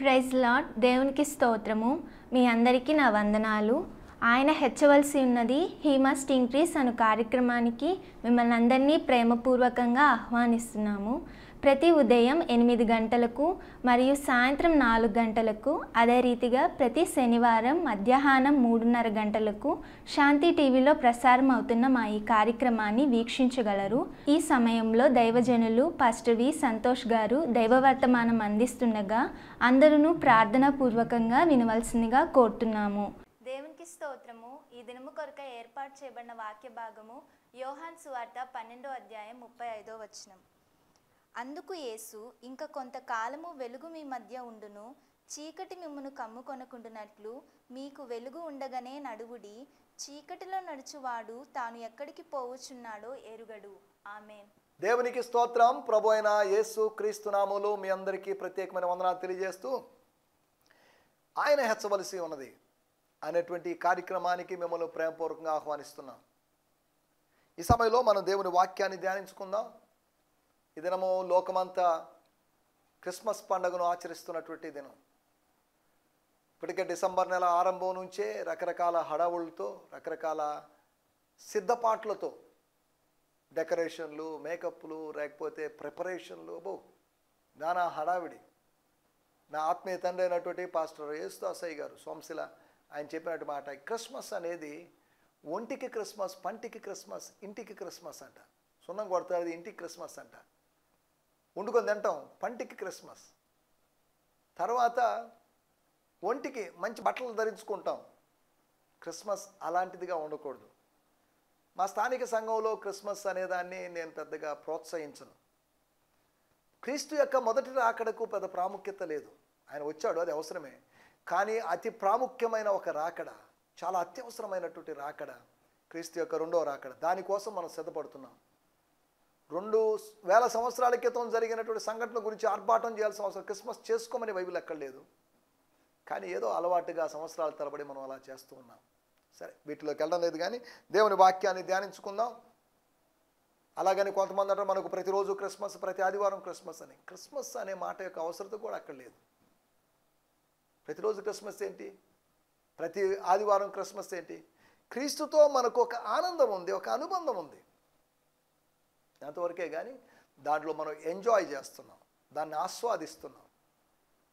Praise lord దేవునికి స్తోత్రము. మీ అందరికీ నా వందనాలు. ఆయన హెచ్చవలసి ఉన్నది హీ మస్ట్ ఇంక్రీస్ అను కార్యక్రమానికి మిమ్మల్ని అందరినీ ప్రేమపూర్వకంగా ఆహ్వానిస్తున్నాము. ప్రతి ఉదయం ఎనిమిది గంటలకు మరియు సాయంత్రం నాలుగు గంటలకు అదే రీతిగా ప్రతి శనివారం మధ్యాహ్నం మూడున్నర గంటలకు శాంతి టీవీలో ప్రసారం అవుతున్న మా ఈ కార్యక్రమాన్ని వీక్షించగలరు. ఈ సమయంలో దైవజనులు పాస్టర్ వి సంతోష్ గారు దైవవర్తమానం అందిస్తుండగా అందరూ ప్రార్థనాపూర్వకంగా వినవలసిందిగా కోరుతున్నాము. దేవునికి స్తోత్రము. ఈ దినము కొరక ఏర్పాటు చేయబడిన వాక్య భాగము యోహాన్ సువార్త పన్నెండో అధ్యాయం ముప్పై ఐదో వచనం. అందుకు యేసు ఇంక కొంతకాలము వెలుగు మీ మధ్య ఉండును చీకటి మిమ్మును కమ్ముకొనకుండునట్లు మీకు వెలుగు ఉండగానే నడువుడి చీకటిలో నడుచువాడు తాను ఎక్కడికి పోవచున్నాడో ఎరుగడు. ఆమె దేవునికి స్తోత్రం. ప్రభు అయిన యేసు క్రీస్తు నామములు మీ అందరికీ ప్రత్యేకమైన వందనాలు తెలియజేస్తూ ఆయన హెచ్చవలసి ఉన్నది. అనేటువంటి కార్యక్రమానికి మిమ్మల్ని ప్రేమపూర్వకంగా ఆహ్వానిస్తున్నాం. ఈ సమయంలో మనం దేవుని వాక్యాన్ని ధ్యానించుకుందాం. ఈ దినము లోకమంతా క్రిస్మస్ పండుగను ఆచరిస్తున్నటువంటి దినం. ఇప్పటికే డిసెంబర్ నెల ఆరంభం నుంచే రకరకాల హడావులతో రకరకాల సిద్ధపాట్లతో డెకరేషన్లు మేకప్లు లేకపోతే ప్రిపరేషన్లు బో నానా హడావిడి. నా ఆత్మీయ తండ్రి అయినటువంటి పాస్టర్ యేసుదాసయ్య గారు సోమశిల ఆయన చెప్పినట్టు మాట క్రిస్మస్ అనేది ఒంటికి క్రిస్మస్ పంటికి క్రిస్మస్ ఇంటికి క్రిస్మస్ అంట. సున్నం కొడతారు ఇంటికి క్రిస్మస్ అంట. వండుకొని తింటాం. పంటికి క్రిస్మస్. తర్వాత ఒంటికి మంచి బట్టలు ధరించుకుంటాం. క్రిస్మస్ అలాంటిదిగా ఉండకూడదు మా స్థానిక సంఘంలో క్రిస్మస్ అనేదాన్ని నేను పెద్దగా ప్రోత్సహించను. క్రీస్తు యొక్క మొదటి రాకడకు పెద్ద ప్రాముఖ్యత లేదు. ఆయన వచ్చాడు అది అవసరమే. కానీ అతి ప్రాముఖ్యమైన ఒక రాకడ చాలా అత్యవసరమైనటువంటి రాకడ క్రీస్తు యొక్క రెండో రాకడ. దానికోసం మనం సిద్ధపడుతున్నాం. రెండు వేల సంవత్సరాల క్రితం జరిగినటువంటి సంఘటన గురించి ఆర్భాటం చేయాల్సిన అవసరం. క్రిస్మస్ చేసుకోమని బైబిల్ ఎక్కడ లేదు. కానీ ఏదో అలవాటుగా సంవత్సరాల తరబడి మనం అలా చేస్తూ ఉన్నాం. సరే వీటిలోకి వెళ్ళడం లేదు కానీ దేవుని వాక్యాన్ని ధ్యానించుకుందాం. అలాగని కొంతమంది అంటారు మనకు ప్రతిరోజు క్రిస్మస్ ప్రతి ఆదివారం క్రిస్మస్ అని. క్రిస్మస్ అనే మాట యొక్క అవసరత కూడా అక్కడ లేదు. ప్రతిరోజు క్రిస్మస్ ఏంటి? ప్రతి ఆదివారం క్రిస్మస్ ఏంటి? క్రీస్తుతో మనకు ఒక ఆనందం ఉంది ఒక అనుబంధం ఉంది. అంతవరకే కానీ దాంట్లో మనం ఎంజాయ్ చేస్తున్నాం. దాన్ని ఆస్వాదిస్తున్నాం.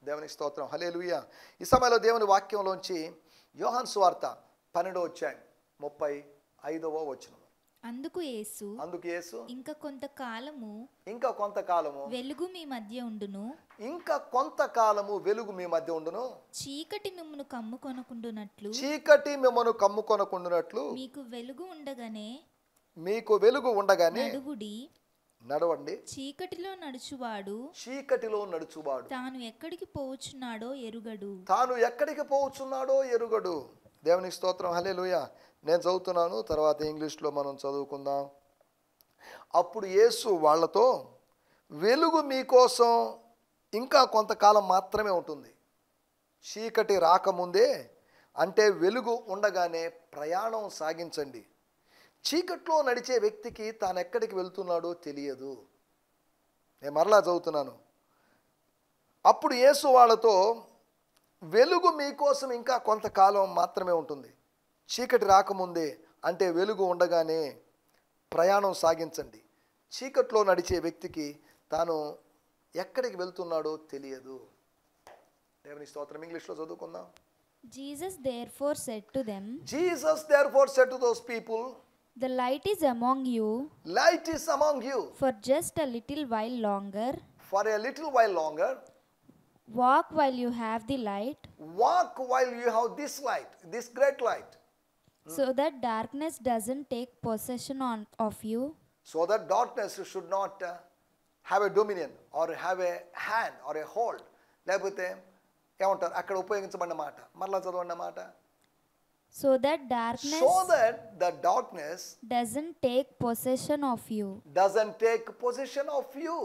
దేవునికి స్తోత్రం. హలేలుయ ఈ సమయంలో దేవుని వాక్యంలోంచి యోహాన్ సువార్త పన్నెండో వచ్చాయి ముప్పై ఐదవ వచనం. అందుకు యేసు అందుకు యేసు ఇంక కొంతకాలము ఇంకా కొంతకాలము వెలుగు మీ మధ్య ఉండును. ఇంకా కొంతకాలము వెలుగు మీ మధ్య ఉండును. చీకటి మిమ్మును కమ్ముకొనకుండునట్లు చీకటి మిమ్మను కమ్ముకొనకుండునట్లు మీకు వెలుగు ఉండగానే మీకు వెలుగు ఉండగానే నడువుడి నడవండి. చీకటిలో నడుచువాడు. చీకటిలో నడుచువాడు. తాను ఎక్కడికి పోవచ్చున్నాడో ఎరుగడు. తాను ఎక్కడికి పోవచ్చున్నాడో ఎరుగడు. దేవునికి స్తోత్రం. హలే నేను చదువుతున్నాను తర్వాత ఇంగ్లీష్లో మనం చదువుకుందాం. అప్పుడు యేసు వాళ్ళతో వెలుగు మీకోసం ఇంకా కొంతకాలం మాత్రమే ఉంటుంది. చీకటి రాకముందే అంటే వెలుగు ఉండగానే ప్రయాణం సాగించండి. చీకట్లో నడిచే వ్యక్తికి తాను ఎక్కడికి వెళ్తున్నాడో తెలియదు. నేను మరలా చదువుతున్నాను. అప్పుడు యేసు వాళ్ళతో వెలుగు మీకోసం ఇంకా కొంతకాలం మాత్రమే ఉంటుంది. చీకటి రాకముందే అంటే వెలుగు ఉండగానే ప్రయాణం సాగించండి. చీకట్లో నడిచే వ్యక్తికి తాను ఎక్కడికి వెళ్తున్నాడో తెలియదు. దేవుని స్తోత్రం. ఇంగ్లీష్లో చదువుకుందాం. Jesus therefore said to them Jesus therefore said to those people the light is among you light is among you for just a little while longer for a little while longer walk while you have the light walk while you have this light this great light so that darkness doesn't take possession on of you so that darkness should not uh, have a dominion or have a hand or a hold లేకపోతే ఏమంటారు అక్కడ ఉపయోగించబడిన మాట మరలా చదవండి మాట so that darkness so that the darkness doesn't take possession of you doesn't take possession of you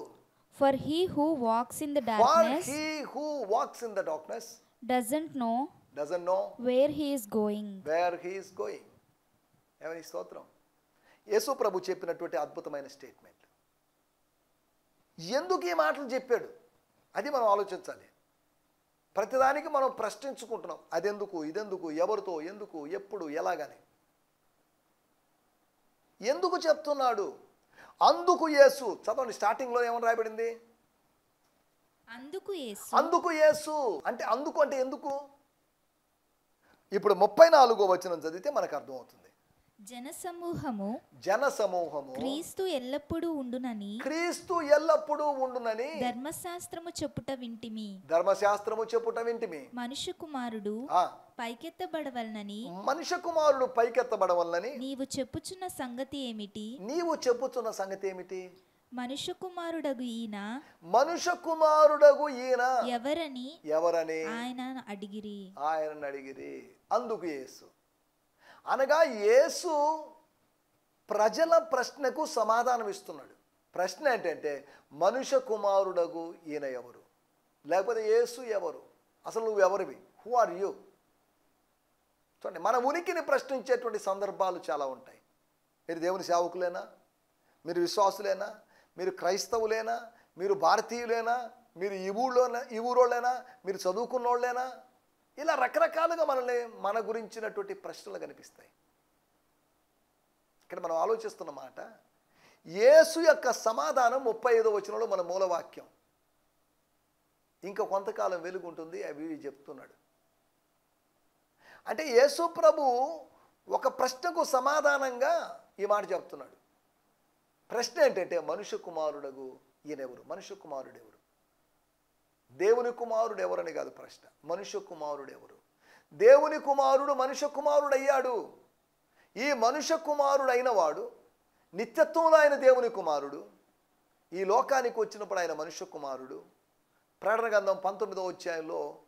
for he who walks in the for darkness he who walks in the darkness doesn't know doesn't know where he is going where he is going ఎవరి స్తోత్రం యేసు ప్రభు చెప్పినటువంటి అద్భుతమైన statement ఎందుకు ఈ మాటలు చెప్పాడు అది మనం ఆలోచించాలి ప్రతిదానికి మనం ప్రశ్నించుకుంటున్నాం. అదెందుకు? ఇదెందుకు? ఎవరితో? ఎందుకు? ఎప్పుడు? ఎలాగని. ఎందుకు చెప్తున్నాడు? అందుకు యేసు. చదవండి స్టార్టింగ్లో ఏమని రాయబడింది? అందుకు యేసు. అందుకు యేసు. అంటే అందుకు అంటే ఎందుకు? ఇప్పుడు ముప్పై నాలుగో వచనం చదివితే మనకు అర్థమవుతుంది. జనసమూహము జన సమూహము క్రీస్తు ఎల్లప్పుడూ ఉండునని క్రీస్తు ఎల్లప్పుడూ ఉండునని ధర్మశాస్త్రము చెప్పుట వింటిమి. ధర్మశాస్త్రము చెప్పుట వింటిమి. మనుష్య కుమారుడు పైకెత్తబడవలనని మనుష్య కుమారుడు పైకెత్తబడవల్లని నీవు చెప్పుచున్న సంగతి ఏమిటి? నీవు చెప్పుతున్న సంగతి ఏమిటి? మనుష్య కుమారుడగు ఈయన మనుష్య కుమారుడగు ఈయన ఎవరని ఎవరని? ఆయన అడిగిరి. ఆయనను అడిగిరి. అందుకు యేసు. అనగా యేసు ప్రజల ప్రశ్నకు సమాధానం ఇస్తున్నాడు ప్రశ్న ఏంటంటే మనుష్య కుమారుడగు ఈయన ఎవరు? లేకపోతే యేసు ఎవరు? అసలు నువ్వు ఎవరివి? హూ ఆర్ యూ చూడండి మన ఉనికిని ప్రశ్నించేటువంటి సందర్భాలు చాలా ఉంటాయి. మీరు దేవుని సేవకులేనా? మీరు విశ్వాసులేనా? మీరు క్రైస్తవులేనా? మీరు భారతీయులేనా? మీరు ఈ ఊళ్ళోనా ఈ ఊరోళ్ళేనా? మీరు చదువుకున్నోళ్ళేనా? ఇలా రకరకాలుగా మనల్ని మన గురించినటువంటి ప్రశ్నలు కనిపిస్తాయి. ఇక్కడ మనం ఆలోచిస్తున్న మాట యేసు యొక్క సమాధానం ముప్పై ఐదో వచనంలో మన మూలవాక్యం. ఇంకా కొంతకాలం వెలుగుంటుంది అవి చెప్తున్నాడు. అంటే యేసు ప్రభు ఒక ప్రశ్నకు సమాధానంగా ఈ మాట చెప్తున్నాడు. ప్రశ్న ఏంటంటే మనుష్య కుమారుడగు ఈయనెవరు? మనుష్య కుమారుడెవరు? దేవుని కుమారుడు ఎవరని కాదు ప్రశ్న. మనుష్య కుమారుడు ఎవరు? దేవుని కుమారుడు మనుష్య కుమారుడు అయ్యాడు ఈ మనుష్య కుమారుడు అయిన వాడు నిత్యత్వంలో ఆయన దేవుని కుమారుడు. ఈ లోకానికి వచ్చినప్పుడు ఆయన మనుష్య కుమారుడు. ప్రకటన గ్రంథం పంతొమ్మిదో అధ్యాయంలో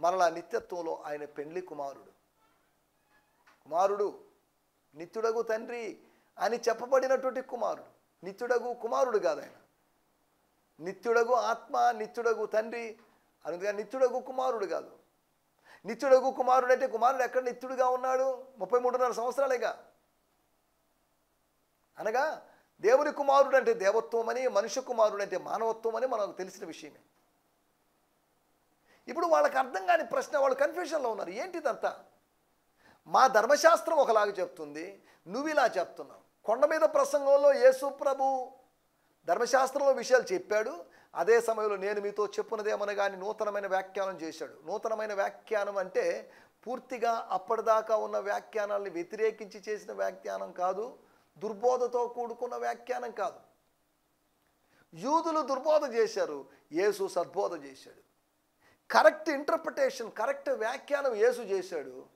మరలా నిత్యత్వంలో ఆయన పెండ్లి కుమారుడు. కుమారుడు నిత్యుడగు తండ్రి అని చెప్పబడినటువంటి కుమారుడు. నిత్యుడగు కుమారుడు కాదు ఆయన. నిత్యుడగు ఆత్మ నిత్యుడగు తండ్రి. అందుకని నిత్యుడగు కుమారుడు కాదు. నిత్యుడగు కుమారుడు అంటే కుమారుడు ఎక్కడ నిత్యుడుగా ఉన్నాడు? ముప్పై మూడున్నర సంవత్సరాలేగా. అనగా దేవుని కుమారుడు అంటే దేవత్వం అని మనుష్య కుమారుడు అంటే మానవత్వం అని మనకు తెలిసిన విషయమే. ఇప్పుడు వాళ్ళకి అర్థం కాని ప్రశ్న వాళ్ళు కన్ఫ్యూషన్లో ఉన్నారు. ఏంటిదంతా? మా ధర్మశాస్త్రం ఒకలాగా చెప్తుంది. నువ్వు ఇలా చెప్తున్నావు. కొండ మీద ప్రసంగంలో యేసు ప్రభు ధర్మశాస్త్రంలో విషయాలు చెప్పాడు. అదే సమయంలో నేను మీతో చెప్పినదేమనగాని నూతనమైన వ్యాఖ్యానం చేశాడు. నూతనమైన వ్యాఖ్యానం అంటే పూర్తిగా అప్పటిదాకా ఉన్న వ్యాఖ్యానాల్ని వ్యతిరేకించి చేసిన వ్యాఖ్యానం కాదు. దుర్బోధతో కూడుకున్న వ్యాఖ్యానం కాదు. యూదులు దుర్బోధ చేశారు. యేసు సద్బోధ చేశాడు. కరెక్ట్ ఇంటర్ప్రిటేషన్ కరెక్ట్ వ్యాఖ్యానం యేసు చేశాడు.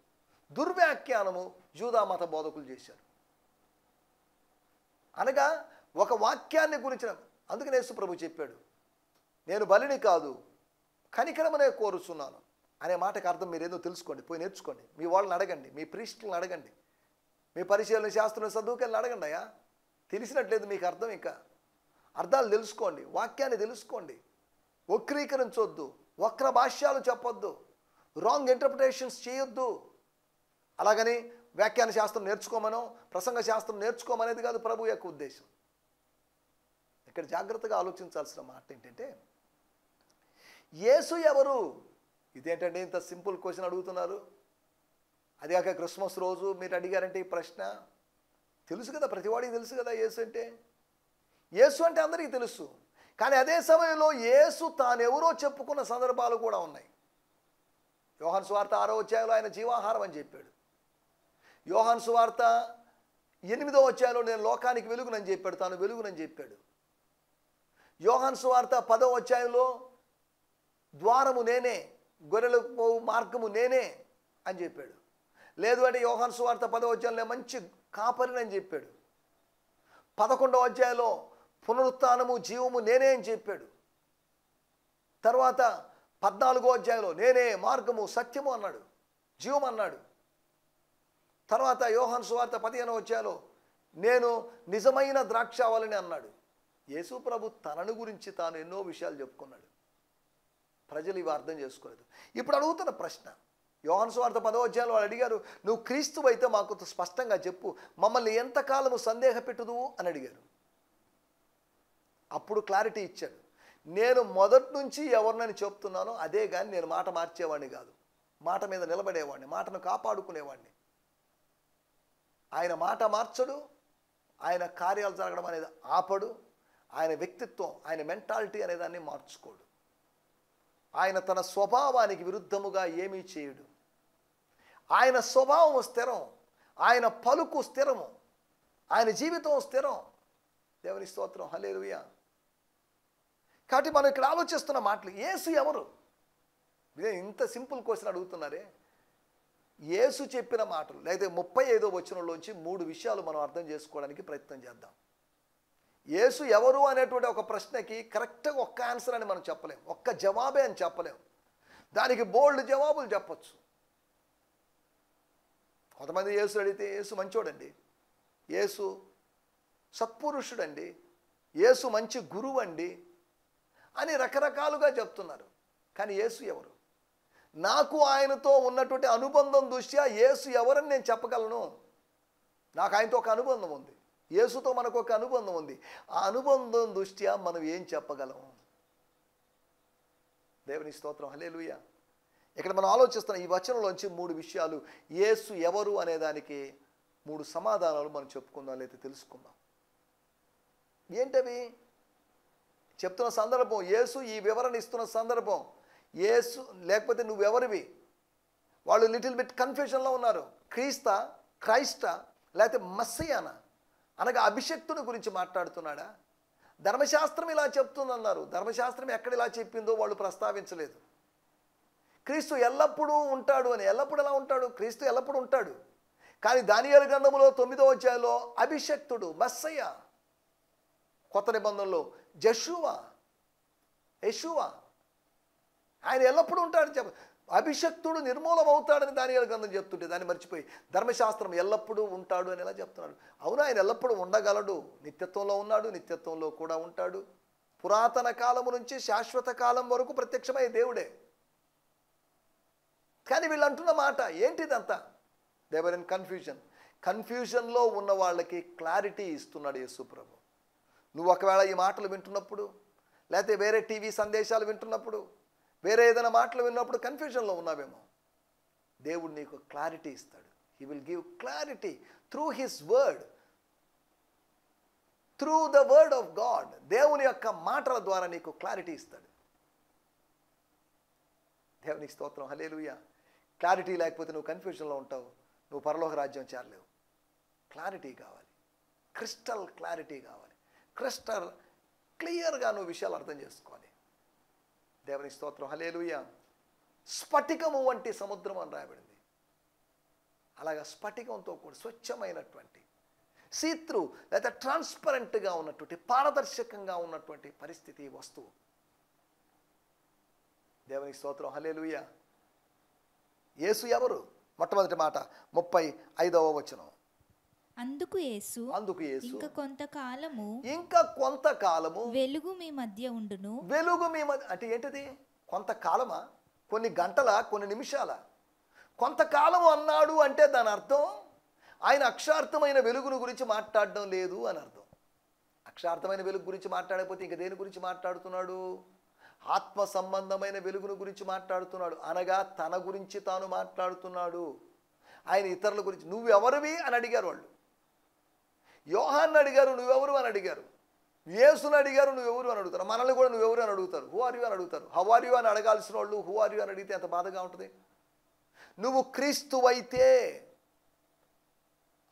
దుర్వ్యాఖ్యానము యూదా మత బోధకులు చేశారు. అనగా ఒక వాక్యాన్ని గురించిన అందుకని యేసు ప్రభు చెప్పాడు నేను బలిని కాదు కనికరమనే కోరుచున్నాను. అనే మాటకు అర్థం మీరేదో తెలుసుకోండి పోయి నేర్చుకోండి. మీ వాళ్ళని అడగండి మీ ప్రీస్టులను అడగండి. మీ పరిశీలన శాస్త్రం చదువుకెళ్ళి అడగండి అయ్యా. తెలిసినట్లేదు మీకు అర్థం ఇంకా. అర్థాలు తెలుసుకోండి వాక్యాన్ని తెలుసుకోండి. వక్రీకరించొద్దు వక్ర భాష్యాలు చెప్పొద్దు రాంగ్ ఇంటర్ప్రిటేషన్స్ చేయొద్దు. అలాగని వ్యాఖ్యాన శాస్త్రం నేర్చుకోమనో ప్రసంగ శాస్త్రం నేర్చుకోమనేది కాదు ప్రభు యొక్క ఉద్దేశం. ఇక్కడ జాగ్రత్తగా ఆలోచించాల్సిన మాట ఏంటంటే యేసు ఎవరు? ఇదేంటంటే ఇంత సింపుల్ క్వశ్చన్ అడుగుతున్నారు. అది కాక క్రిస్మస్ రోజు మీరు అడిగారంటే ఈ ప్రశ్న. తెలుసు కదా ప్రతివాడికి తెలుసు కదా యేసు అంటే? యేసు అంటే అందరికీ తెలుసు. కానీ అదే సమయంలో యేసు తానెవరో చెప్పుకున్న సందర్భాలు కూడా ఉన్నాయి. యోహాన్ సువార్త ఆరో అధ్యాయంలో ఆయన జీవాహారం అని చెప్పాడు. యోహాన్ సువార్త ఎనిమిదో అధ్యాయంలో నేను లోకానికి వెలుగునని చెప్పాడు తాను వెలుగునని చెప్పాడు. యోహాన్ సువార్త పదో అధ్యాయంలో ద్వారము నేనే గొర్రెలకు పోవు మార్గము నేనే అని చెప్పాడు. లేదు అంటే యోహాన్ సువార్త పదో అధ్యాయంలో మంచి కాపరిని అని చెప్పాడు. పదకొండవ అధ్యాయంలో పునరుత్నము జీవము నేనే అని చెప్పాడు. తర్వాత పద్నాలుగో అధ్యాయంలో నేనే మార్గము సత్యము అన్నాడు. జీవం అన్నాడు. తర్వాత యోహాన్ సువార్త పదిహేనో అధ్యాయంలో నేను నిజమైన ద్రాక్షావళిని అన్నాడు. యేసు ప్రభు తనను గురించి తాను ఎన్నో విషయాలు చెప్పుకున్నాడు. ప్రజలు ఇవి అర్థం చేసుకోలేదు. ఇప్పుడు అడుగుతున్న ప్రశ్న యోహన్ స్వార్థ పదో వాళ్ళు అడిగారు నువ్వు క్రీస్తు అయితే మాకు స్పష్టంగా చెప్పు మమ్మల్ని ఎంతకాలము సందేహ పెట్టుదువు అని అడిగారు. అప్పుడు క్లారిటీ ఇచ్చాడు నేను మొదటి నుంచి ఎవరినని చెప్తున్నానో అదే కానీ నేను మాట మార్చేవాడిని కాదు. మాట మీద నిలబడేవాడిని మాటను కాపాడుకునేవాడిని. ఆయన మాట మార్చడు ఆయన కార్యాలు జరగడం అనేది ఆపడు ఆయన వ్యక్తిత్వం ఆయన మెంటాలిటీ అనేదాన్ని మార్చుకోడు. ఆయన తన స్వభావానికి విరుద్ధముగా ఏమీ చేయడు. ఆయన స్వభావం స్థిరం ఆయన పలుకు స్థిరము ఆయన జీవితం స్థిరం. దేవుని స్తోత్రం హలేరుయ కాబట్టి మనం ఇక్కడ ఆలోచిస్తున్న మాటలు ఏసు ఎవరు? ఇదే ఇంత సింపుల్ క్వశ్చన్ అడుగుతున్నారే? ఏసు చెప్పిన మాటలు లేదా ముప్పై ఐదో వచనంలోంచి మూడు విషయాలు మనం అర్థం చేసుకోవడానికి ప్రయత్నం చేద్దాం. యేసు ఎవరు అనేటువంటి ఒక ప్రశ్నకి కరెక్ట్గా ఒక్క ఆన్సర్ అని మనం చెప్పలేం. ఒక్క జవాబే అని చెప్పలేం. దానికి బోల్డ్ జవాబులు చెప్పచ్చు. కొంతమంది యేసు అడిగితే యేసు మంచోడండి. యేసు సత్పురుషుడండి. యేసు మంచి గురువు అండి అని రకరకాలుగా చెప్తున్నారు. కానీ యేసు ఎవరు? నాకు ఆయనతో ఉన్నటువంటి అనుబంధం దృష్ట్యా యేసు ఎవరని నేను చెప్పగలను? నాకు ఆయనతో ఒక అనుబంధం ఉంది. యేసుతో మనకు ఒక అనుబంధం ఉంది. ఆ అనుబంధం దృష్ట్యా మనం ఏం చెప్పగలం? దేవుని స్తోత్రం. హలేలుయ ఇక్కడ మనం ఆలోచిస్తున్న ఈ వచనంలోంచి మూడు విషయాలు యేసు ఎవరు అనే దానికి మూడు సమాధానాలు మనం చెప్పుకుందాం లేదా తెలుసుకుందాం. ఏంటవి? చెప్తున్న సందర్భం యేసు ఈ వివరణ ఇస్తున్న సందర్భం. యేసు లేకపోతే నువ్వెవరివి? వాళ్ళు లిటిల్ బిట్ కన్ఫ్యూజన్లో ఉన్నారు. క్రీస్త క్రైస్త లేకపోతే మస్సియానా? అనగా అభిషక్తుని గురించి మాట్లాడుతున్నాడా? ధర్మశాస్త్రం ఇలా చెప్తుందన్నారు. ధర్మశాస్త్రం ఎక్కడ ఇలా చెప్పిందో వాళ్ళు ప్రస్తావించలేదు. క్రీస్తు ఎల్లప్పుడూ ఉంటాడు అని. ఎల్లప్పుడు ఎలా ఉంటాడు? క్రీస్తు ఎల్లప్పుడూ ఉంటాడు. కానీ దానియాల గ్రంథంలో తొమ్మిదో అధ్యాయంలో అభిషక్తుడు మస్సయ్య. కొత్త నిబంధనలో జషువా యశువా ఆయన ఎల్లప్పుడూ ఉంటాడు చెప్ప అభిషక్తుడు నిర్మూలమవుతాడని దాని దానియాల గ్రంథం చెప్తుంటే దాన్ని మర్చిపోయి ధర్మశాస్త్రం ఎల్లప్పుడూ ఉంటాడు అని ఎలా చెప్తున్నాడు? అవును ఆయన ఎల్లప్పుడూ ఉండగలడు. నిత్యత్వంలో ఉన్నాడు నిత్యత్వంలో కూడా ఉంటాడు. పురాతన కాలము నుంచి శాశ్వత కాలం వరకు ప్రత్యక్షమయ్యే దేవుడే. కానీ వీళ్ళు అంటున్న మాట ఏంటిదంతా? దేవర్ ఇన్ కన్ఫ్యూజన్ కన్ఫ్యూజన్లో ఉన్న వాళ్ళకి క్లారిటీ ఇస్తున్నాడు యేసుప్రభు. నువ్వు ఒకవేళ ఈ మాటలు వింటున్నప్పుడు లేకపోతే వేరే టీవీ సందేశాలు వింటున్నప్పుడు వేరే ఏదైనా మాటలు విన్నప్పుడు కన్ఫ్యూజన్లో ఉన్నావేమో. దేవుడు నీకు క్లారిటీ ఇస్తాడు. He will give clarity through his word through the word of God దేవుని యొక్క మాటల ద్వారా నీకు క్లారిటీ ఇస్తాడు. దేవునికి స్తోత్రం. హలేలుయ క్లారిటీ లేకపోతే నువ్వు కన్ఫ్యూజన్లో ఉంటావు. నువ్వు పరలోక రాజ్యం చేరలేవు. క్లారిటీ కావాలి. క్రిస్టల్ క్లారిటీ కావాలి. క్రిస్టల్ క్లియర్గా నువ్వు విషయాలు అర్థం చేసుకోవాలి. దేవుని స్తోత్రం. హలేలుయ స్ఫటికము వంటి సముద్రం అని రాయబడింది. అలాగా స్ఫటికంతో కూడా స్వచ్ఛమైనటువంటి సీత్రు లేదా ట్రాన్స్పరెంట్గా ఉన్నటువంటి పారదర్శకంగా ఉన్నటువంటి పరిస్థితి వస్తువు. దేవుని స్తోత్రం. హలేలుయ యేసు ఎవరు? మొట్టమొదటి మాట ముప్పై ఐదవ వచనం. అందుకు యేసు అందుకు యేసు. ఇంకా కొంతకాలము ఇంకా కొంతకాలము వెలుగు మీ మధ్య ఉండును. వెలుగు మీ మధ్య అంటే ఏంటిది? కొంతకాలమా? కొన్ని గంటల? కొన్ని నిమిషాల? కొంతకాలం అన్నాడు అంటే దాని అర్థం ఆయన అక్షార్థమైన వెలుగును గురించి మాట్లాడడం లేదు అని అర్థం. అక్షార్థమైన వెలుగు గురించి మాట్లాడకపోతే ఇంక దేని గురించి మాట్లాడుతున్నాడు? ఆత్మ సంబంధమైన వెలుగును గురించి మాట్లాడుతున్నాడు. అనగా తన గురించి తాను మాట్లాడుతున్నాడు. ఆయన ఇతరుల గురించి నువ్వెవరివి అని అడిగారు వాళ్ళు. యోహాన్ని అడిగారు నువ్వెవరు అని అడిగారు. యేసుని అడిగారు నువ్వెవరు అని అడుగుతారు. మనల్ని కూడా నువ్వెవరు అని అడుగుతారు. హూ ఆర్ యూ అని అడుగుతారు. హౌ ఆర్ యూ అని అడగాల్సిన వాళ్ళు హూ ఆర్ యూ అని అడిగితే ఎంత బాధగా ఉంటుంది? నువ్వు క్రీస్తువైతే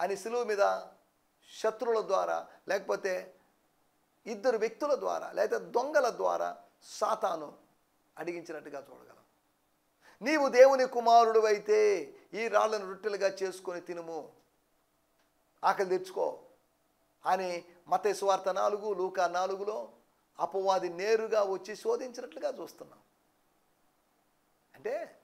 అని సులువు మీద శత్రువుల ద్వారా లేకపోతే ఇద్దరు వ్యక్తుల ద్వారా లేకపోతే దొంగల ద్వారా సాతాను అడిగించినట్టుగా చూడగలం. నీవు దేవుని కుమారుడు అయితే ఈ రాళ్ళను రొట్టెలుగా చేసుకొని తినుము. ఆకలి తెచ్చుకో అని మత సువార్త నాలుగు లూకా నాలుగులో అపవాది నేరుగా వచ్చి శోధించినట్లుగా చూస్తున్నాం. అంటే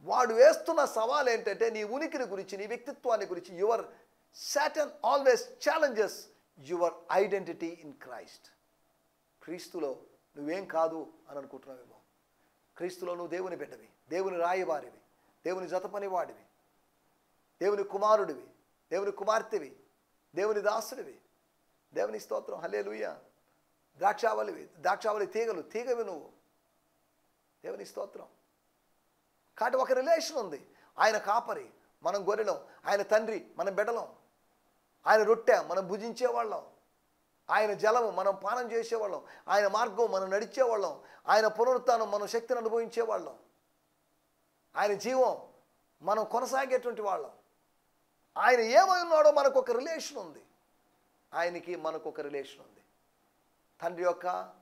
వాడు వేస్తున్న సవాల్ ఏంటంటే నీ ఉనికిని గురించి నీ వ్యక్తిత్వాన్ని గురించి your Satan always challenges your identity in Christ. క్రీస్తులో నువ్వేం కాదు అని అనుకుంటున్నావేమో క్రీస్తులో నువ్వు దేవుని బిడ్డవి దేవుని రాయవారివి దేవుని జతపని వాడివి దేవుని కుమారుడివి దేవుని కుమార్తెవి దేవుని దాసుడివి. దేవుని స్తోత్రం. హలే ద్రాక్షావళివి ద్రాక్షావళి తీగలు తీగవి నువ్వు దేవుని స్తోత్రం. కాబట్టి ఒక రిలేషన్ ఉంది. ఆయన కాపరి మనం గొర్రెలం. ఆయన తండ్రి మనం బిడలం ఆయన రొట్టె మనం భుజించేవాళ్ళం. ఆయన జలము మనం పానం చేసేవాళ్ళం. ఆయన మార్గం మనం నడిచేవాళ్ళం. ఆయన పునరుత్థానం మనం శక్తిని అనుభవించేవాళ్ళం. ఆయన జీవం మనం కొనసాగేటువంటి వాళ్ళం. ఆయన ఏమై ఉన్నాడో మనకు ఒక రిలేషన్ ఉంది. ఆయనకి మనకు ఒక రిలేషన్ ఉంది. తండ్రి యొక్క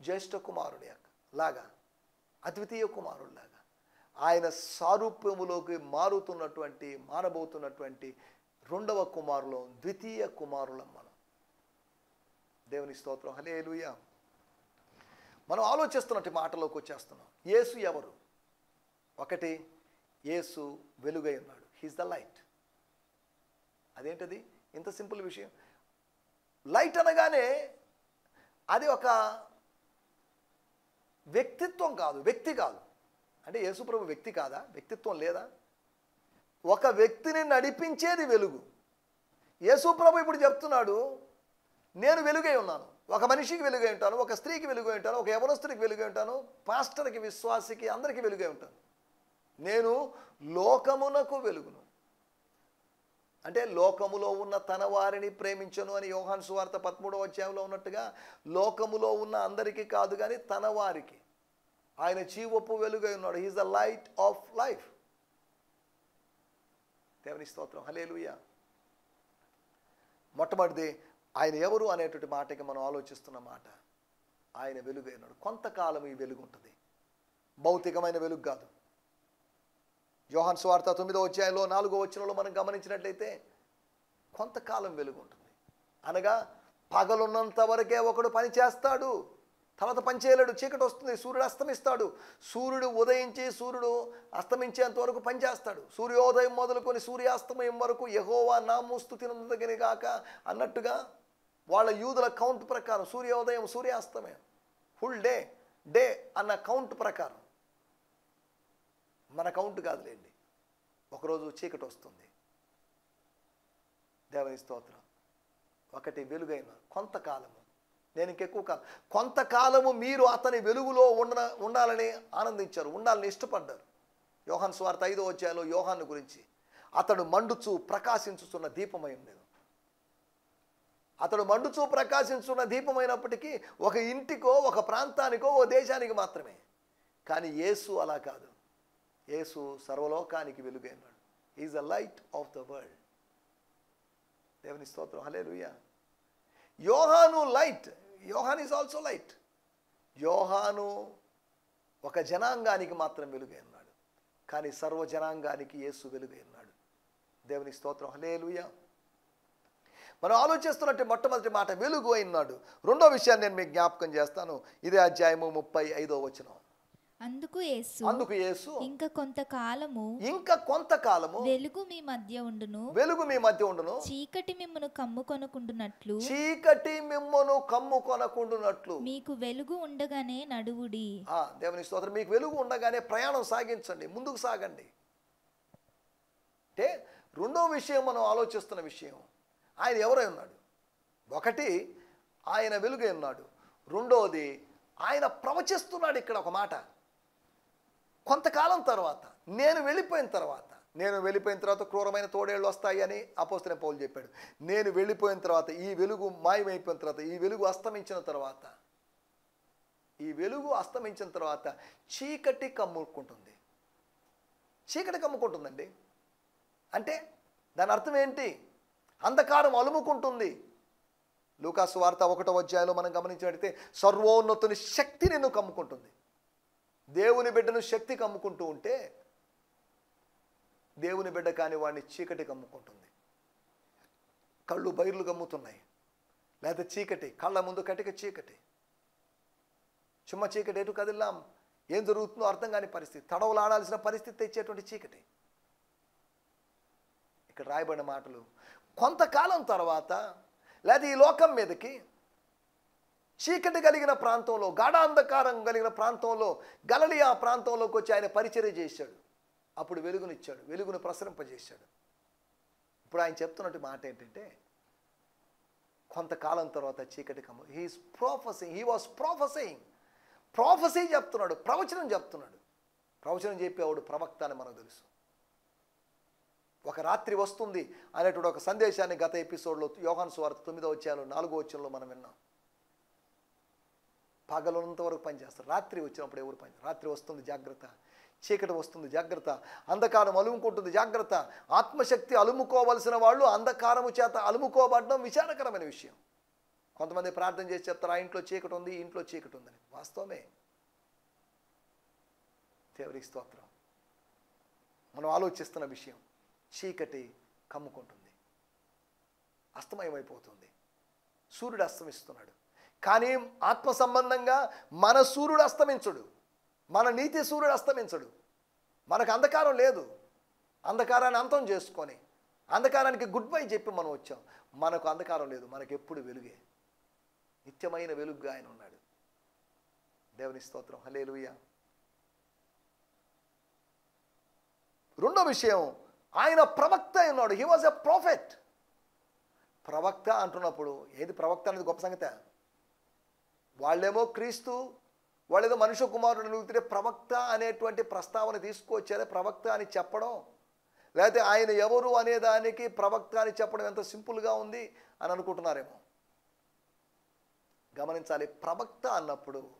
జ్యేష్ఠ కుమారుడి యొక్క లాగా అద్వితీయ కుమారుడిలాగా ఆయన సారూప్యములోకి మారుతున్నటువంటి మారబోతున్నటువంటి రెండవ కుమారులం ద్వితీయ కుమారులం మనం. దేవుని స్తోత్రం. హలేలుయ మనం ఆలోచిస్తున్నట్టు మాటలోకి వచ్చేస్తున్నాం. యేసు ఎవరు? ఒకటి యేసు వెలుగై ఉన్నాడు. హీస్ ద లైట్ అదేంటది? ఇంత సింపుల్ విషయం. లైట్ అనగానే అది ఒక వ్యక్తిత్వం కాదు వ్యక్తి కాదు. అంటే యేసుప్రభు వ్యక్తి కాదా? వ్యక్తిత్వం లేదా? ఒక వ్యక్తిని నడిపించేది వెలుగు. యేసుప్రభు ఇప్పుడు చెప్తున్నాడు నేను వెలుగై ఉన్నాను. ఒక మనిషికి వెలుగై ఉంటాను ఒక స్త్రీకి వెలుగై ఉంటాను ఒక యవనస్తుడికి వెలుగై ఉంటాను పాస్టర్కి విశ్వాసికి అందరికీ వెలుగై ఉంటాను. నేను లోకమునకు వెలుగును. అంటే లోకములో ఉన్న తన వారిని ప్రేమించను అని యోహాన్ సువార్త పదమూడవ అధ్యాయంలో ఉన్నట్టుగా లోకములో ఉన్న అందరికీ కాదు కానీ తన వారికి. ఆయన చీవొప్పు వెలుగై ఉన్నాడు. He is the light of life దేవుని స్తోత్రం. హలేలుయ మొట్టమొదటిది ఆయన ఎవరు అనేటువంటి మాటకి మనం ఆలోచిస్తున్న మాట. ఆయన వెలుగై ఉన్నాడు. కొంతకాలం ఈ వెలుగు ఉంటుంది. భౌతికమైన వెలుగు కాదు. జోహన్ స్వార్త తొమ్మిదో అధ్యాయంలో నాలుగో వచ్చినలో మనం గమనించినట్లయితే కొంతకాలం వెలుగు ఉంటుంది అనగా పగలున్నంత వరకే ఒకడు పని చేస్తాడు. తర్వాత పని చేయలేడు చీకటి వస్తుంది సూర్యుడు అస్తమిస్తాడు. సూర్యుడు ఉదయించి సూర్యుడు అస్తమించేంత వరకు పనిచేస్తాడు సూర్యోదయం మొదలుకొని సూర్యాస్తమయం వరకు యహోవా నామూస్తు తినదగిన గాక అన్నట్టుగా వాళ్ళ యూదుల కౌంట్ ప్రకారం సూర్యోదయం సూర్యాస్తమయం ఫుల్ డే డే అన్న కౌంట్ ప్రకారం మన కౌంట్ కాదులేండి. ఒకరోజు చీకటి వస్తుంది. దేవుని స్తోత్రం. ఒకటి వెలుగైన కొంతకాలము. నేను ఇంకెక్కువ కాలం కొంతకాలము మీరు అతని వెలుగులో ఉండ ఉండాలని ఆనందించారు. ఉండాలని ఇష్టపడ్డారు. యోహాన్ స్వార్థ ఐదో వచ్చాయలో యోహాన్ని గురించి. అతడు మండుచు ప్రకాశించుతున్న దీపమై ఉండేది అతడు మండుచూ ప్రకాశించున్న దీపమైనప్పటికీ ఒక ఇంటికో ఒక ప్రాంతానికో ఓ దేశానికి మాత్రమే. కానీ యేసు అలా కాదు. యేసు సర్వలోకానికి వెలుగైనాడు is the light of the world దేవుని స్తోత్రం. హలే యోహాను light Yohan is also light యోహాను ఒక జనాంగానికి మాత్రం వెలుగై ఉన్నాడు కానీ సర్వ జనాంగానికి యేసు వెలుగై ఉన్నాడు దేవుని స్తోత్రం. హలేలుయా మనం ఆలోచిస్తున్నట్టు మొట్టమొదటి మాట వెలుగు అయినాడు రెండో విషయాన్ని నేను మీకు జ్ఞాపకం చేస్తాను. ఇదే అధ్యాయము ముప్పై ఐదో వచనం. అందుకు యేసు అందుకు యేసు ఇంకా కొంతకాలము ఇంకా కొంతకాలము వెలుగు మీ మధ్య ఉండును. వెలుగు మీ మధ్య ఉండును. చీకటి మిమ్మను కమ్ముకొనుకుంటున్నట్లు. చీకటి మిమ్మను కమ్ము కొనకుండునట్లు మీకు వెలుగు ఉండగానే నడువుడి. ఆ, దేవుని స్తోత్రం. మీకు వెలుగు ఉండగానే ప్రయాణం సాగించండి. ముందుకు సాగండి. అంటే రెండో విషయం మనం ఆలోచిస్తున్న విషయం. ఆయన ఎవరై ఉన్నాడు? ఒకటి ఆయన వెలుగై ఉన్నాడు. రెండోది ఆయన ప్రవచిస్తున్నాడు ఇక్కడ ఒక మాట. కొంతకాలం తర్వాత నేను వెళ్ళిపోయిన తర్వాత నేను వెళ్ళిపోయిన తర్వాత క్రూరమైన తోడేళ్ళు వస్తాయి అని అపోస్తున్న పౌలు చెప్పాడు. నేను వెళ్ళిపోయిన తర్వాత ఈ వెలుగు మాయమైపోయిన తర్వాత ఈ వెలుగు అస్తమించిన తర్వాత ఈ వెలుగు అస్తమించిన తర్వాత చీకటి కమ్ముకుంటుంది. చీకటి కమ్ముకుంటుందండి. అంటే దాని అర్థం ఏంటి? అంధకారం అలుముకుంటుంది. లూకాసు వార్త ఒకటో అధ్యాయంలో మనం గమనించినట్లయితే సర్వోన్నతుని శక్తి నిన్ను కమ్ముకుంటుంది. దేవుని బిడ్డను శక్తి కమ్ముకుంటూ ఉంటే దేవుని బిడ్డ కాని వాడిని చీకటి కమ్ముకుంటుంది. కళ్ళు బైర్లు కమ్ముతున్నాయి. లేదా చీకటి కళ్ళ ముందు కటిక చీకటి. చుమ్మ చీకటి ఎటు కదిలాం? ఏం జరుగుతుందో అర్థం కాని పరిస్థితి. తడవలాడాల్సిన పరిస్థితి తెచ్చేటువంటి చీకటి. ఇక్కడ రాయబడిన మాటలు. కొంతకాలం తర్వాత లేదా ఈ లోకం మీదకి చీకటి కలిగిన ప్రాంతంలో గాఢాంధకారం కలిగిన ప్రాంతంలో గలలియా ప్రాంతంలోకి వచ్చి ఆయన పరిచర్య చేశాడు. అప్పుడు వెలుగునిచ్చాడు వెలుగును ప్రసరింపజేశాడు. ఇప్పుడు ఆయన చెప్తున్నట్టు మాట ఏంటంటే కొంతకాలం తర్వాత చీకటి కమ్మ he's prophesying he was prophesying prophecy చెప్తున్నాడు ప్రవచనం చెప్తున్నాడు. ప్రవచనం చెప్పేవాడు ప్రవక్త అని మనకు తెలుసు. ఒక రాత్రి వస్తుంది అనేటువంటి ఒక సందేశాన్ని గత ఎపిసోడ్లో యోహాన్ స్వార్థ తొమ్మిదో వచ్చాను నాలుగో వచ్చంలో మనం విన్నాం. పగలున్నంత వరకు పనిచేస్తారు. రాత్రి వచ్చినప్పుడు ఎవరు పని రాత్రి వస్తుంది జాగ్రత్త. చీకటి వస్తుంది జాగ్రత్త. అంధకారం అలుముకుంటుంది జాగ్రత్త. ఆత్మశక్తి అలుముకోవలసిన వాళ్ళు అంధకారము చేత అలుముకోబడడం విచారకరమైన విషయం. కొంతమంది ప్రార్థన చేసి చెప్తారు ఆ ఇంట్లో చీకటి ఉంది ఇంట్లో చీకటి ఉందని. వాస్తవమే. దేవునికి స్తోత్రం. మనం ఆలోచిస్తున్న విషయం చీకటి కమ్ముకుంటుంది. అస్తమయమైపోతుంది. సూర్యుడు అస్తమిస్తున్నాడు. కానీ ఆత్మ సంబంధంగా మన సూర్యుడు అస్తమించడు. మన నీతి సూర్యుడు అస్తమించడు. మనకు అంధకారం లేదు. అంధకారాన్ని అంతం చేసుకొని అంధకారానికి గుడ్ బై చెప్పి మనం వచ్చాం. మనకు అంధకారం లేదు. మనకు ఎప్పుడు వెలుగే. నిత్యమైన వెలుగుగా ఆయన ఉన్నాడు. దేవుని స్తోత్రం. హలే రెండో విషయం ఆయన ప్రవక్త అయి ఉన్నాడు హీ వాజ్ ఎ ప్రాఫెట్ ప్రవక్త అంటున్నప్పుడు ఏది ప్రవక్త అనేది గొప్ప సంగతే? వాళ్ళేమో క్రీస్తు వాళ్ళేదో మనుష్య కుమారుడు అడుగుతుంటే ప్రవక్త అనేటువంటి ప్రస్తావన తీసుకొచ్చారే. ప్రవక్త అని చెప్పడం లేకపోతే ఆయన ఎవరు అనేదానికి ప్రవక్త అని చెప్పడం ఎంత సింపుల్గా ఉంది అని అనుకుంటున్నారేమో. గమనించాలి ప్రవక్త అన్నప్పుడు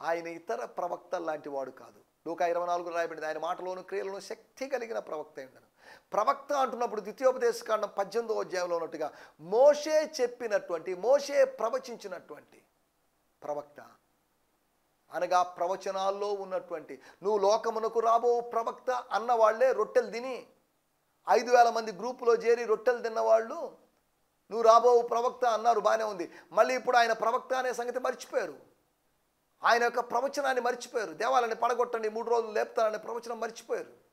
ఆయన ఇతర ప్రవక్త లాంటి వాడు కాదు. లోక ఇరవై నాలుగు రాయబడింది ఆయన మాటలోను క్రియలను శక్తి కలిగిన ప్రవక్త ఉండను ప్రవక్త అంటున్నప్పుడు ద్వితీయోపదేశ కాండం పద్దెనిమిదో అధ్యాయంలో ఉన్నట్టుగా మోషే చెప్పినటువంటి మోషే ప్రవచించినటువంటి ప్రవక్త. అనగా ప్రవచనాల్లో ఉన్నటువంటి నువ్వు లోకమునకు రాబో ప్రవక్త అన్న వాళ్ళే రొట్టెలు తిని ఐదు వేల మంది గ్రూపులో చేరి రొట్టెలు తిన్నవాళ్ళు నువ్వు రాబో ప్రవక్త అన్నారు బాగానే ఉంది. మళ్ళీ ఇప్పుడు ఆయన ప్రవక్త అనే సంగతి మర్చిపోయారు. ఆయన యొక్క ప్రవచనాన్ని మర్చిపోయారు. దేవాలయాన్ని పడగొట్టండి మూడు రోజులు లేపుతారనే ప్రవచనం మర్చిపోయారు.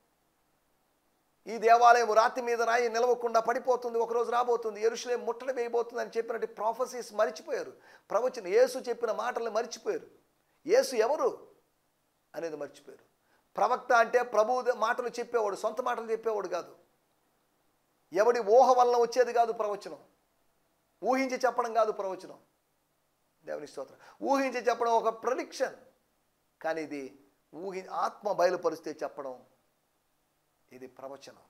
ఈ దేవాలయం రాతి మీద రాయి నిలవకుండా పడిపోతుంది ఒకరోజు రాబోతుంది ఎరుషులేం ముట్టడి వేయబోతుంది అని చెప్పినట్టు ప్రాఫసీస్ మర్చిపోయారు. ప్రవచన యేసు చెప్పిన మాటలు మర్చిపోయారు. యేసు ఎవరు అనేది మర్చిపోయారు. ప్రవక్త అంటే ప్రభు మాటలు చెప్పేవాడు సొంత మాటలు చెప్పేవాడు కాదు. ఎవడి ఊహ వలన వచ్చేది కాదు ప్రవచనం. ఊహించి చెప్పడం కాదు ప్రవచనం. దేవుని స్తోత్రం. ఊహించి చెప్పడం ఒక ప్రొడిక్షన్ కానీ ఇది ఊహి ఆత్మ బయలుపరిస్తే చెప్పడం ఇది ప్రవచనం.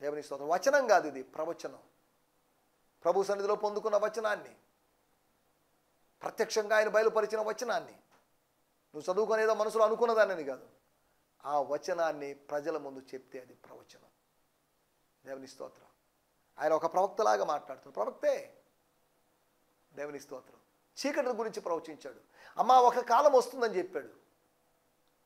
దేవుని స్తోత్రం. వచనం కాదు ఇది ప్రవచనం. ప్రభు సన్నిధిలో పొందుకున్న వచనాన్ని ప్రత్యక్షంగా ఆయన బయలుపరిచిన వచనాన్ని నువ్వు చదువుకునేదో మనసులో అనుకున్నదానని కాదు. ఆ వచనాన్ని ప్రజల ముందు చెప్తే అది ప్రవచనం. దేవుని స్తోత్రం. ఆయన ఒక ప్రవక్తలాగా మాట్లాడుతున్నాడు ప్రవక్తే. దేవుని స్తోత్రం. చీకటి గురించి ప్రవచించాడు. అమ్మా ఒక కాలం వస్తుందని చెప్పాడు.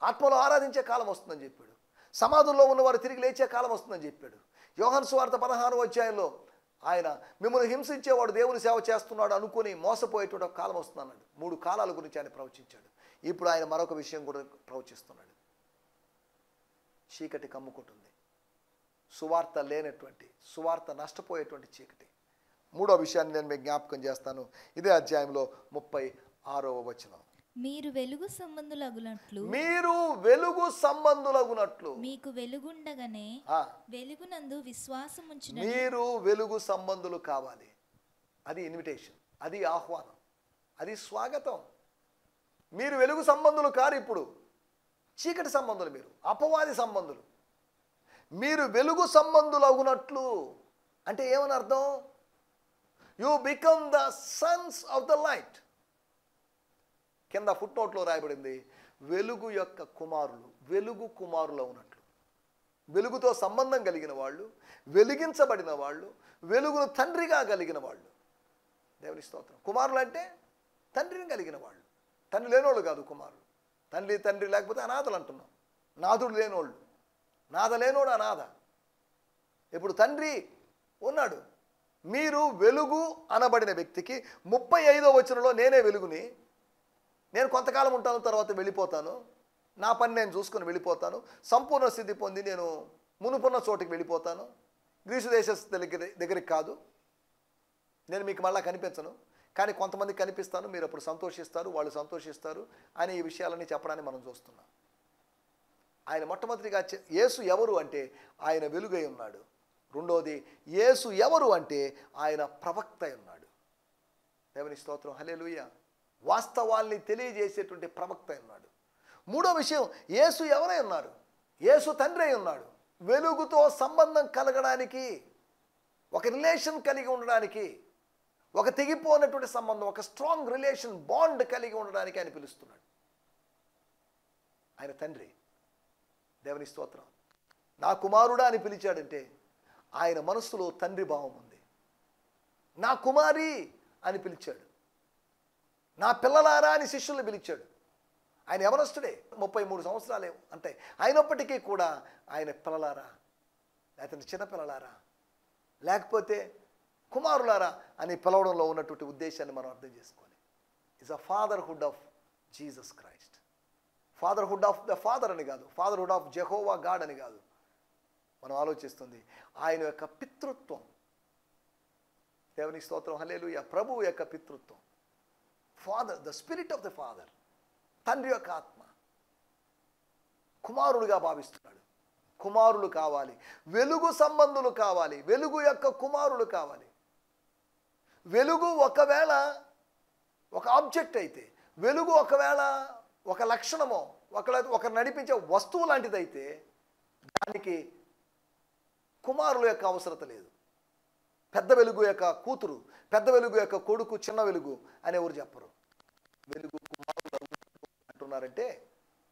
ఆత్మలో ఆరాధించే కాలం వస్తుందని చెప్పాడు. సమాధుల్లో ఉన్నవారు తిరిగి లేచే కాలం వస్తుందని చెప్పాడు. యోహన్ సువార్త పదహారు అధ్యాయంలో ఆయన మిమ్మల్ని హింసించేవాడు దేవుని సేవ చేస్తున్నాడు అనుకుని మోసపోయేటువంటి ఒక కాలం వస్తుందన్నాడు మూడు కాలాల గురించి ఆయన ప్రవచించాడు. ఇప్పుడు ఆయన మరొక విషయం కూడా ప్రవచిస్తున్నాడు. చీకటి కమ్ముకుంటుంది. సువార్త లేనటువంటి సువార్త నష్టపోయేటువంటి చీకటి. మూడో విషయాన్ని నేను మీకు జ్ఞాపకం చేస్తాను. ఇదే అధ్యాయంలో ముప్పై ఆరవ వచనం. మీరు వెలుగు సంబంధులగునట్లు మీరు వెలుగు సంబంధులగునట్లు. మీకు వెలుగుండగానే వెలుగునందు విశ్వాసం ఉంచిన మీరు వెలుగు సంబంధులు కావాలి. అది ఇన్విటేషన్ అది ఆహ్వానం అది స్వాగతం. మీరు వెలుగు సంబంధులు కారు ఇప్పుడు. చీకటి సంబంధులు మీరు అపవాది సంబంధులు. మీరు వెలుగు సంబంధులు అవునట్లు అంటే ఏమని అర్థం you become the sons of the light కింద ఫుట్ నోట్లో రాయబడింది వెలుగు యొక్క కుమారులు వెలుగు కుమారులు ఉన్నట్లు వెలుగుతో సంబంధం కలిగిన వాళ్ళు వెలిగించబడిన వాళ్ళు వెలుగును తండ్రిగా కలిగిన వాళ్ళు. దేవుని స్తోత్రం. కుమారులు అంటే తండ్రిని కలిగిన వాళ్ళు. తండ్రి లేనోళ్ళు కాదు కుమారులు. తండ్రి తండ్రి లేకపోతే అనాథలు అంటున్నాం. నాథుడు లేనోళ్ళు. నాథ లేనోడు అనాథ. ఇప్పుడు తండ్రి ఉన్నాడు. మీరు వెలుగు అనబడిన వ్యక్తికి ముప్పై ఐదో వచనంలో నేనే వెలుగుని నేను కొంతకాలం ఉంటాను తర్వాత వెళ్ళిపోతాను. నా పని నేను చూసుకొని వెళ్ళిపోతాను. సంపూర్ణ స్థితి పొంది నేను మునుపున్న చోటికి వెళ్ళిపోతాను. గ్రీసు దేశ దగ్గర దగ్గరికి కాదు. నేను మీకు మళ్ళీ కనిపించను. కానీ కొంతమంది కనిపిస్తాను మీరు అప్పుడు సంతోషిస్తారు వాళ్ళు సంతోషిస్తారు అని ఈ విషయాలని చెప్పడాన్ని మనం చూస్తున్నాం. ఆయన మొట్టమొదటిగా యేసు ఎవరు అంటే ఆయన వెలుగై ఉన్నాడు. రెండోది యేసు ఎవరు అంటే ఆయన ప్రవక్త అయి ఉన్నాడు. దేవుని స్తోత్రం. హల్లెలూయా. వాస్తవాల్ని తెలియజేసేటువంటి ప్రవక్త అన్నాడు ఉన్నాడు. మూడో విషయం యేసు ఎవరై ఉన్నారు? యేసు తండ్రి అయి ఉన్నాడు. వెలుగుతో సంబంధం కలగడానికి ఒక రిలేషన్ కలిగి ఉండడానికి ఒక తెగిపోనటువంటి సంబంధం ఒక స్ట్రాంగ్ రిలేషన్ బాండ్ కలిగి ఉండడానికి ఆయన పిలుస్తున్నాడు. ఆయన తండ్రి. దేవుని స్తోత్రం. నా కుమారుడా అని పిలిచాడంటే ఆయన మనస్సులో తండ్రి భావం ఉంది. నా కుమారి అని పిలిచాడు. నా పిల్లలారా అని శిష్యుల్ని పిలిచాడు. ఆయన ఎవరస్తుడే ముప్పై మూడు సంవత్సరాలే. అంటే అయినప్పటికీ కూడా ఆయన పిల్లలారా లేకపోతే చిన్న పిల్లలారా లేకపోతే కుమారులారా అని పిలవడంలో ఉన్నటువంటి ఉద్దేశాన్ని మనం అర్థం చేసుకోవాలి. Is a fatherhood of Jesus Christ fatherhood of the father అని కాదు. ఫాదర్హుడ్ ఆఫ్ జెహోవా గాడ్ అని కాదు. మనం ఆలోచిస్తుంది ఆయన యొక్క పితృత్వం. దేవుని స్తోత్రం. హలేలుయ ప్రభువు యొక్క పితృత్వం. Father the spirit of the father తండ్రి యొక్క ఆత్మ కుమారుడుగా భావిస్తున్నాడు. కుమారులు కావాలి వెలుగు సంబంధులు కావాలి వెలుగు యొక్క కుమారులు కావాలి. వెలుగు ఒకవేళ ఒక ఆబ్జెక్ట్ అయితే వెలుగు ఒకవేళ ఒక లక్షణమో ఒక ఒక నడిపించే వస్తువు లాంటిదైతే దానికి కుమారుల యొక్క అవసరత లేదు. పెద్ద వెలుగు యొక్క కూతురు పెద్ద వెలుగు యొక్క కొడుకు చిన్న వెలుగు అని ఎవరు చెప్పరు. వెలుగు కుమారులు అంటున్నారంటే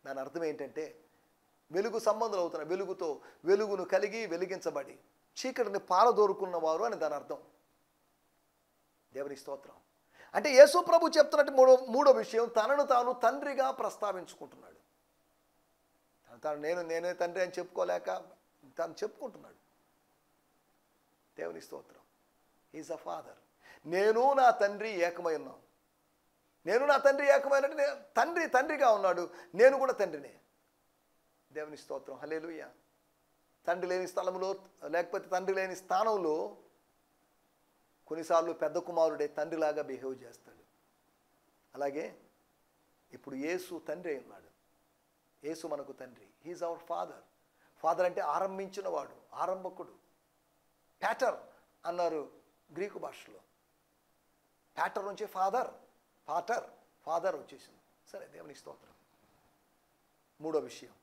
దాని అర్థం ఏంటంటే వెలుగు సంబంధం అవుతున్న వెలుగుతో వెలుగును కలిగి వెలిగించబడి చీకటిని పారదోరుకున్నవారు అని దాని అర్థం. దేవుని స్తోత్రం. అంటే యేసు ప్రభు చెప్తున్నట్టు మూడో మూడో విషయం తనను తాను తండ్రిగా ప్రస్తావించుకుంటున్నాడు. తను తాను నేను నేనే తండ్రి అని చెప్పుకోలేక తాను చెప్పుకుంటున్నాడు. దేవుని స్తోత్రం. ఈజ్ అ ఫాదర్ నేను నా తండ్రి ఏకమై ఉన్నాం నేను నా తండ్రి ఏకమైనట్టు తండ్రి తండ్రిగా ఉన్నాడు నేను కూడా తండ్రినే. దేవుని స్తోత్రం. హలేలుయ్య తండ్రి లేని స్థలంలో లేకపోతే తండ్రి లేని స్థానంలో కొన్నిసార్లు పెద్ద కుమారుడే తండ్రిలాగా బిహేవ్ చేస్తాడు. అలాగే ఇప్పుడు యేసు తండ్రి ఉన్నాడు. యేసు మనకు తండ్రి. హీజ్ అవర్ ఫాదర్ ఫాదర్ అంటే ఆరంభించిన వాడు ఆరంభకుడు. ప్యాటర్ అన్నారు గ్రీకు భాషలో. ప్యాటర్ నుంచి ఫాదర్ పాటర్ ఫాదర్ వచ్చేసింది. సరే దేవునికి స్తోత్రం. మూడో విషయం.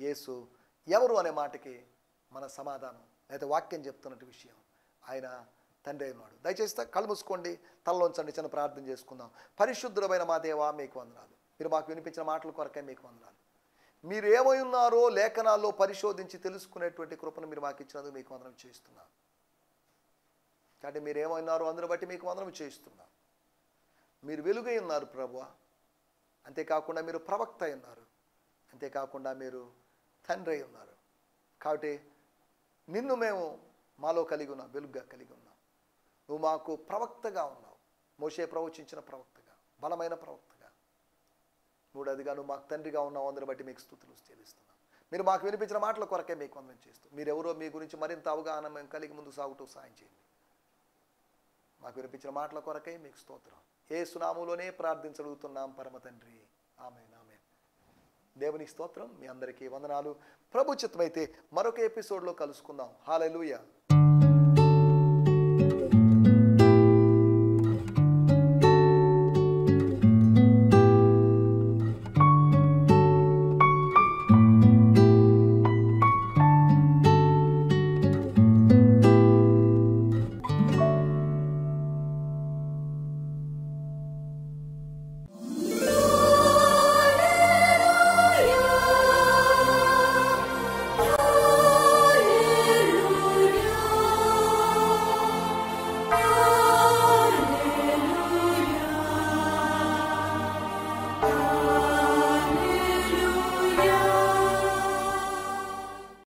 యేసు ఎవరు అనే మాటకి మన సమాధానం లేదా వాక్యం చెప్తున్నట్టు విషయం. ఆయన తండ్రి అయినాడు. దయచేసి కళ్ళు మూసుకోండి తలలోంచండి చిన్న ప్రార్థన చేసుకుందాం. పరిశుద్ధులమైన మా దేవా మీకు వందనాలు. మీరు మాకు వినిపించిన మాటల కొరకే మీకు వందనాలు. మీరు ఏమై ఉన్నారో లేఖనాల్లో పరిశోధించి తెలుసుకునేటువంటి కృపను మీరు మాకు ఇచ్చినందుకు మీకు వందనం చేస్తున్నాం కాబట్టి మీరు ఏమైనారో అందరూ బట్టి మీకు వందనం చేయిస్తున్నాం. మీరు వెలుగై ఉన్నారు ప్రభు అంతేకాకుండా మీరు ప్రవక్త అయి ఉన్నారు. అంతేకాకుండా మీరు తండ్రి అయి ఉన్నారు. కాబట్టి నిన్ను మేము మాలో కలిగి ఉన్నాం వెలుగుగా కలిగి ఉన్నాం. నువ్వు మాకు ప్రవక్తగా ఉన్నావు. మోషే ప్రవచించిన ప్రవక్తగా బలమైన ప్రవక్తగా. మూడోదిగా నువ్వు మాకు తండ్రిగా ఉన్నావు. అందరి బట్టి మీకు స్థుతులు చెల్లిస్తున్నాం. మీరు మాకు వినిపించిన మాటల కొరకే మీకు వందనం చేస్తూ మీరు ఎవరో మీ గురించి మరింత అవగాహన మేము కలిగి ముందు సాగుతూ సాయం చేయండి. మాకు వినిపించిన మాటల కొరకే మీకు స్తోత్రం. ఏ సునాములోనే ప్రార్థించగలుగుతున్నాం పరమ తండ్రి. ఆమె ఆమె దేవుని స్తోత్రం మీ అందరికీ వందనాలు. ప్రభుచితమైతే మరొక ఎపిసోడ్లో కలుసుకుందాం. హాలెలూయా